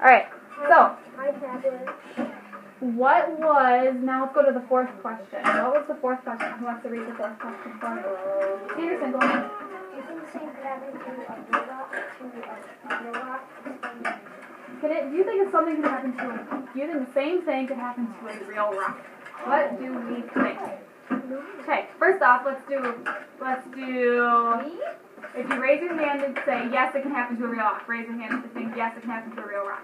Alright, so what was, now let's go to the fourth question. What was the fourth question? Who wants to read the fourth question for me? Peterson, go ahead. The same could happen to a blue rock, to a blue rock? Can it, do you think it's something can happen to a, do you think the same thing could happen to a real rock? What do we think? Okay, first off, let's do, let's do, if you raise your hand and say, yes, it can happen to a real rock, raise your hand if you think, yes, it can happen to a real rock.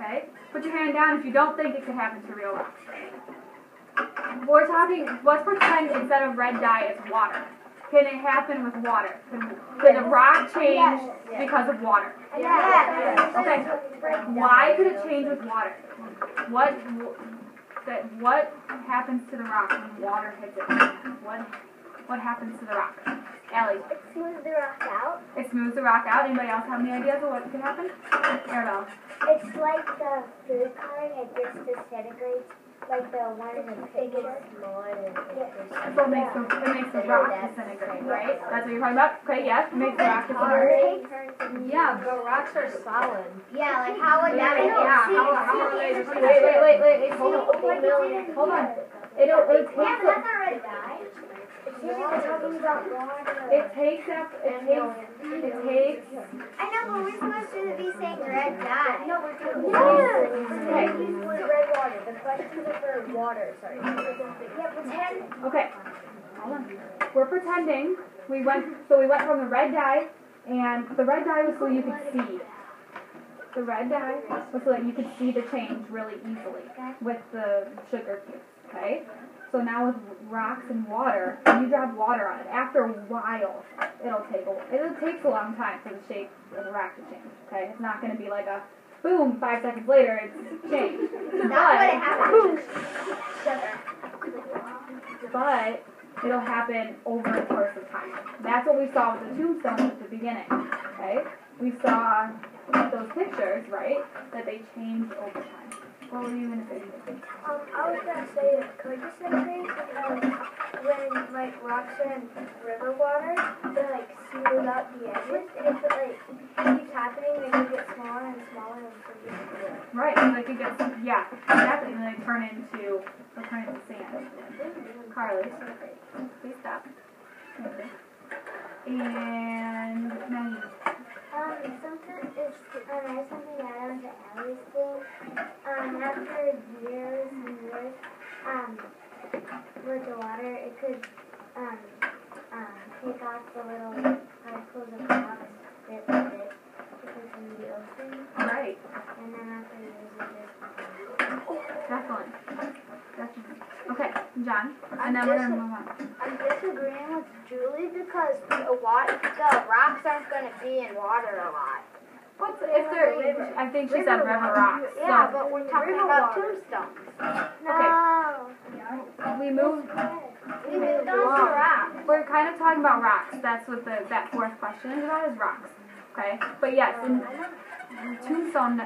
Okay, put your hand down if you don't think it could happen to a real rock. We're talking, let's pretend instead of red dye, it's water. Can it happen with water? Can, can a rock change because of water? Yes. Okay. Why could it change with water? What that what happens to the rock when water hits it? What what happens to the rock? Allie. It smooths the rock out. It smooths the rock out. Anybody else have any ideas of what could happen? Arabelle. It's like the food coloring, it just disintegrates. Like the one in the picture. So it makes the it makes the rock disintegrate, right? That's what you're talking about? Okay, yes, it makes the rock disintegrate. Yeah, but rocks are solid. Yeah, like how would that Yeah, how, how are they just Wait, wait, wait, wait, wait, hold on. Hold on. It'll it Yeah, takes but that's not red dye. It's usually talking about water. it takes up it takes it takes I know, but we're supposed to be saying red dye. No, we're talking Okay. red water. The questions are for water, sorry. Yeah, pretend. Okay. We're pretending we went so we went from the red dye and the red dye was so you could see. The red dye was so that you could see the change really easily with the sugar cubes. Okay? So now with rocks and water, when you drop water on it, after a while it'll take a it takes a long time for the shape of the rock to change. Okay? It's not gonna be like a boom, five seconds later it's changed. That's what it happened. but it'll happen over the course of time. That's what we saw with the tombstones at the beginning. Okay, we saw those pictures, right, that they change over time. What were you gonna say? Um, I was gonna say it could disintegrate because when like rocks are in river water, they like smooth out the edges, and if it like keeps happening, they can get smaller and smaller and smaller. Right, and they could get yeah, exactly, and they turn into they'll turn into sand. Carly, please stop. Okay. And now you. Um, sometimes it's um, I have something to add on to Allie's thing. Um, after years and years, um, with the water, it could um, um, take off the little particles of rocks bit by bit because in the ocean, Right, and then after years, it just definitely. Definitely. Okay, John, and then we're gonna move on. I'm disagreeing with Julie because the water, the rocks aren't going to be in water a lot. What's if there? I think she said river rocks. Yeah, So but we're talking about tombstones. No. we moved. We moved on to rocks. We're kind of talking about rocks. That's what the that fourth question is about is rocks. Okay, but yes, in, tombstone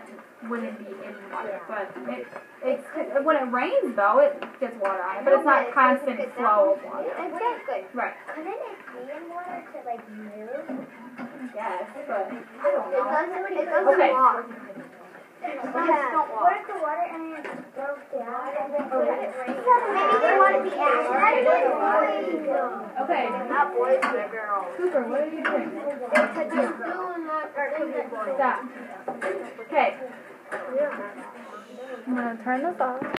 wouldn't be in water, but it it's when it rains though it gets water on it, but it's not constant flow of water. Exactly. Right. Couldn't it be in water to like move? Yes, but It doesn't, it doesn't Okay. walk. Yeah. don't walk. What if the water and it broke down and then Okay. it rained? Maybe they want to be active. okay. Not boys, but girls. Cooper, what do you think? It's doing that, or it could be boys. Stop. Okay. I'm gonna turn this off.